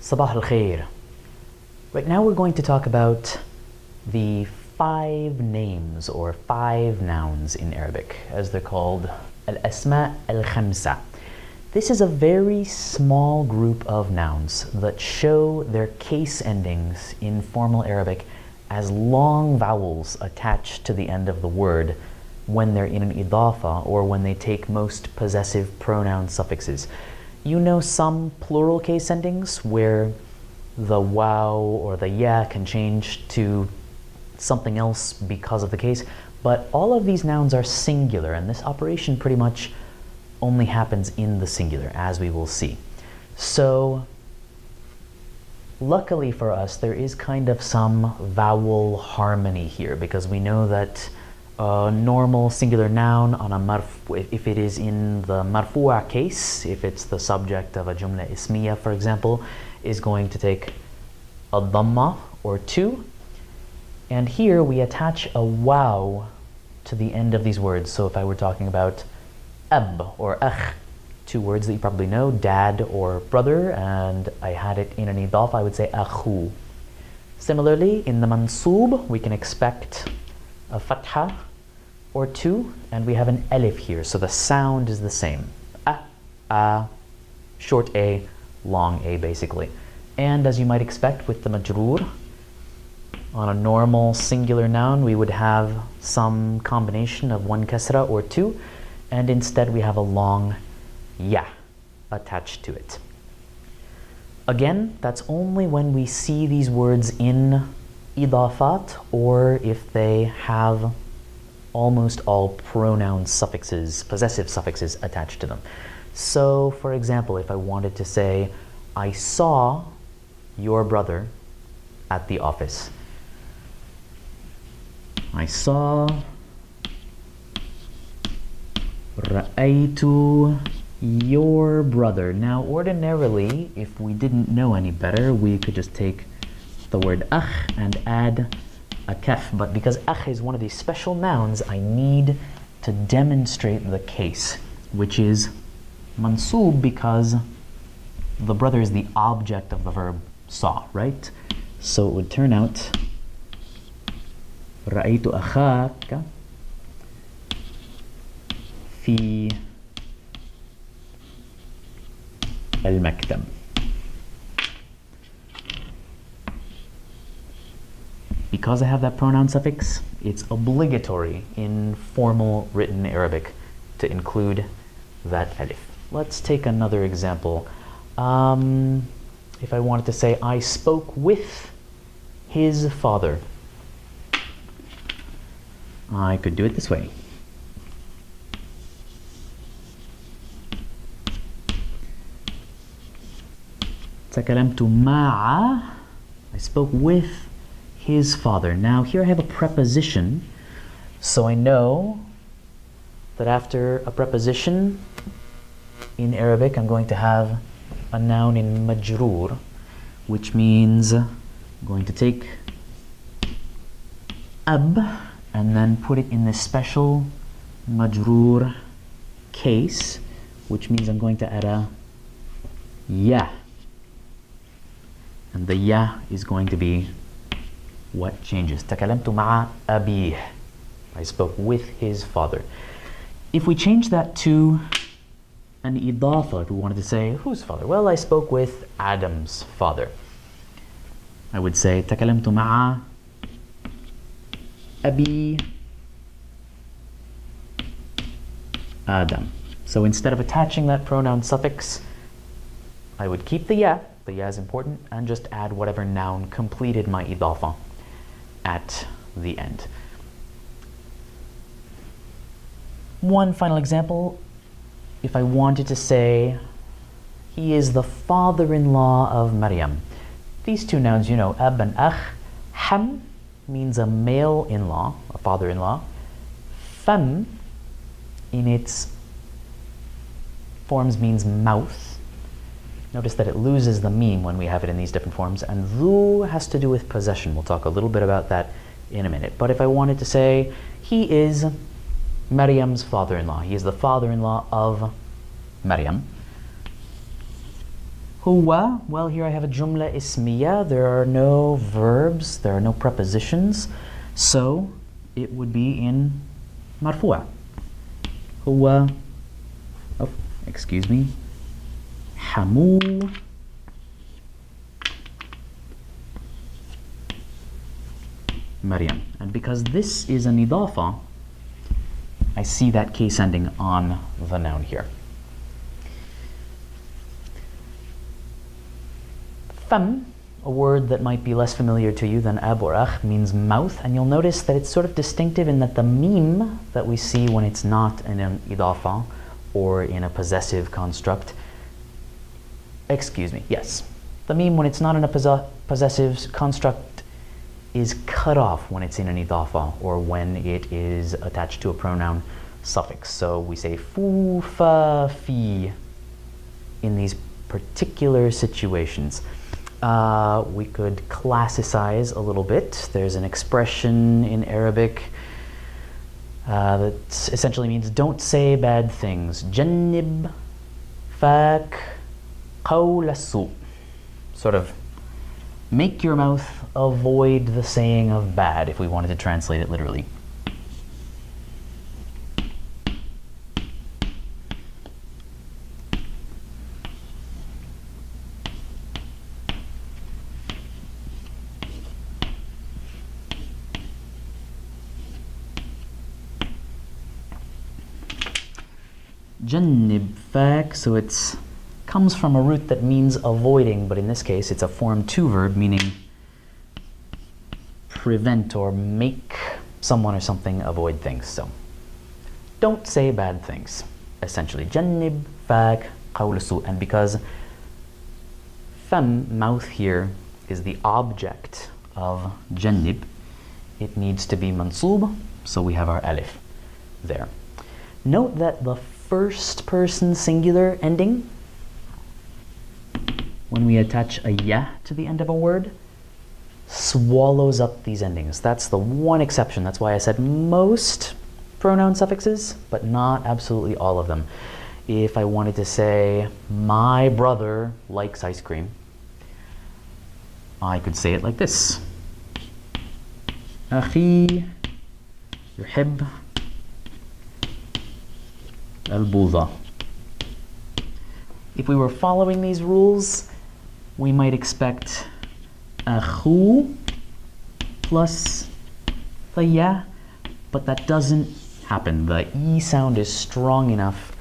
Sabah al khair. Right now we're going to talk about the five names or five nouns in Arabic, as they're called al-asma al-khamsa. This is a very small group of nouns that show their case endings in formal Arabic as long vowels attached to the end of the word when they're in an idafa or when they take most possessive pronoun suffixes. You know some plural case endings where the wow or the ya can change to something else because of the case, but all of these nouns are singular, and this operation pretty much only happens in the singular, as we will see. So, luckily for us, there is kind of some vowel harmony here because we know that a normal singular noun on a marf if it is in the marfu'a case, if it's the subject of a jumla ismiya, for example, is going to take a dhamma or two. And here we attach a wow to the end of these words. So if I were talking about ab or akh, two words that you probably know, dad or brother, and I had it in an idaf, I would say akhu. Similarly, in the mansub, we can expect a fatha or two, and we have an elif here, so the sound is the same. A, a, short a, long a basically. And as you might expect with the majroor, on a normal singular noun, we would have some combination of one kasra or two, and instead we have a long ya attached to it. Again, that's only when we see these words in idafat or if they have almost all pronoun suffixes, possessive suffixes attached to them. So, for example, if I wanted to say, I saw your brother at the office. I saw Ra'aytu your brother. Now, ordinarily, if we didn't know any better, we could just take the word akh and add a kaf. But because akh is one of these special nouns, I need to demonstrate the case, which is mansub because the brother is the object of the verb saw, right? So it would turn out رأيت أخاك في المكتب Because I have that pronoun suffix, it's obligatory in formal written Arabic to include that alif. Let's take another example. Um, if I wanted to say, I spoke with his father, I could do it this way. تكلمت مع I spoke with his father. Now here I have a preposition, so I know that after a preposition in Arabic I'm going to have a noun in majrur, which means I'm going to take ab and then put it in this special majrur case, which means I'm going to add a ya. And the ya is going to be what changes. تكلمت مع أبيه. I spoke with his father. If we change that to an idafa, if we wanted to say, whose father? Well, I spoke with Adam's father. I would say, تكلمت مع أبي Adam. So instead of attaching that pronoun suffix, I would keep the ya, the ya is important, and just add whatever noun completed my idafa at the end. One final example, if I wanted to say, he is the father-in-law of Maryam. These two nouns, you know, ab and akh, ham means a male in law, a father in law. Fem, in its forms, means mouth. Notice that it loses the meme when we have it in these different forms, and lu has to do with possession. We'll talk a little bit about that in a minute. But if I wanted to say, he is Maryam's father-in-law, he is the father-in-law of Maryam. Huwa, well here I have a jumla ismiya, there are no verbs, there are no prepositions, so it would be in marfu'a. Huwa, oh, excuse me, حمو Maryam. And because this is an idafa, I see that case ending on the noun here. Fam, a word that might be less familiar to you than ab or akh, means mouth, and you'll notice that it's sort of distinctive in that the meme that we see when it's not in an idafa or in a possessive construct, excuse me, yes, the meme when it's not in a possessive construct is cut off when it's in an idafa or when it is attached to a pronoun suffix. So we say fu, fa, fi in these particular situations. Uh, we could classicize a little bit. There's an expression in Arabic uh, that essentially means don't say bad things. Jannib fak qawla Sort of make your mouth avoid the saying of bad, if we wanted to translate it literally. Jannib so it's comes from a root that means avoiding, but in this case it's a form two verb meaning prevent or make someone or something avoid things. So don't say bad things, essentially. Jannib fak qawlusu. And because fam, mouth here, is the object of jannib, it needs to be mansub, so we have our alif there. Note that the first person singular ending, when we attach a ya to the end of a word, swallows up these endings. That's the one exception. That's why I said most pronoun suffixes, but not absolutely all of them. If I wanted to say, my brother likes ice cream, I could say it like this. أخي يحب al If we were following these rules, we might expect akhu plus the ya, but that doesn't happen. The e sound is strong enough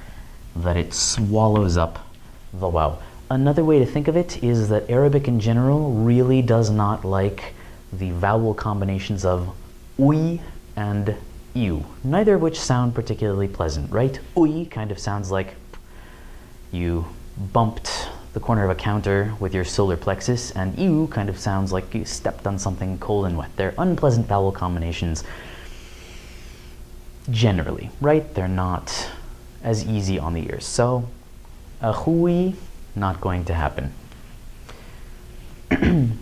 that it swallows up the waw. Another way to think of it is that Arabic in general really does not like the vowel combinations of ui and you, neither of which sound particularly pleasant, right? Ui kind of sounds like you bumped the corner of a counter with your solar plexus, and you kind of sounds like you stepped on something cold and wet. They're unpleasant vowel combinations generally, right? They're not as easy on the ears. So, a hui, not going to happen.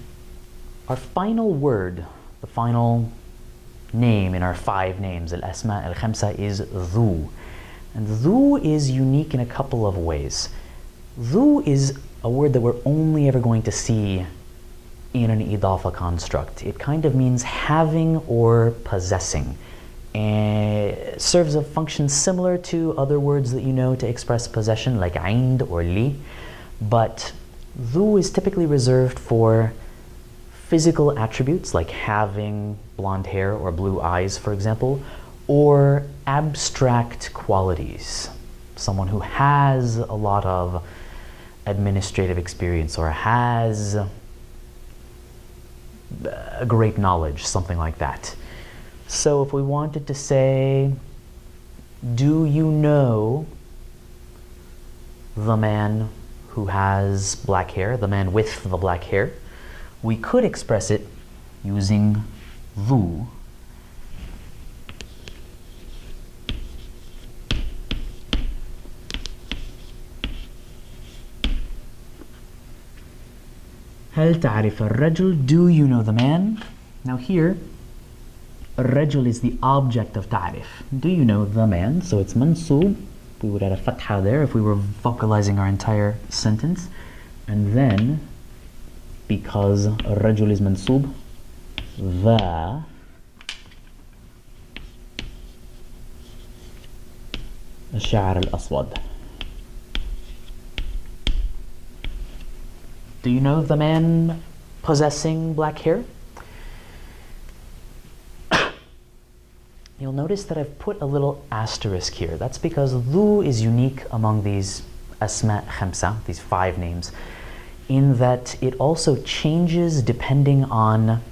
Our final word, the final name in our five names, al-asma al-khamsa, is dhu. And dhu is unique in a couple of ways. Dhu is a word that we're only ever going to see in an idafa construct. It kind of means having or possessing. And serves a function similar to other words that you know to express possession, like aind or li. But dhu is typically reserved for physical attributes like having blonde hair or blue eyes, for example, or abstract qualities. Someone who has a lot of administrative experience or has a great knowledge, something like that. So if we wanted to say, do you know the man who has black hair, the man with the black hair? we could express it using dhu. هل تعرف الرجل? Do you know the man? Now here, الرجل is the object of تعرف. Do you know the man? So it's mansub. We would add a fatha there if we were vocalizing our entire sentence. and then because الرجل is منصوب ذا الشعر الأسود Do you know the man possessing black hair? You'll notice that I've put a little asterisk here. That's because Dhu is unique among these Asma Khamsa, these five names, in that it also changes depending on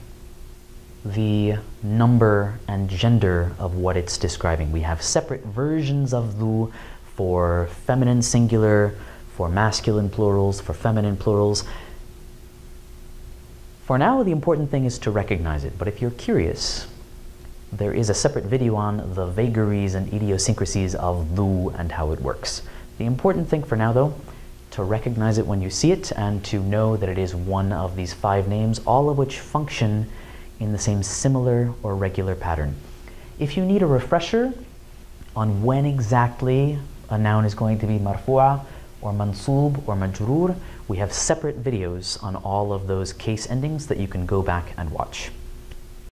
the number and gender of what it's describing. We have separate versions of Dhu for feminine singular, for masculine plurals, for feminine plurals. For now, the important thing is to recognize it, but if you're curious, there is a separate video on the vagaries and idiosyncrasies of Dhu and how it works. The important thing for now, though, to recognize it when you see it and to know that it is one of these five names, all of which function in the same similar or regular pattern. If you need a refresher on when exactly a noun is going to be marfu'a or mansub or majrur, we have separate videos on all of those case endings that you can go back and watch.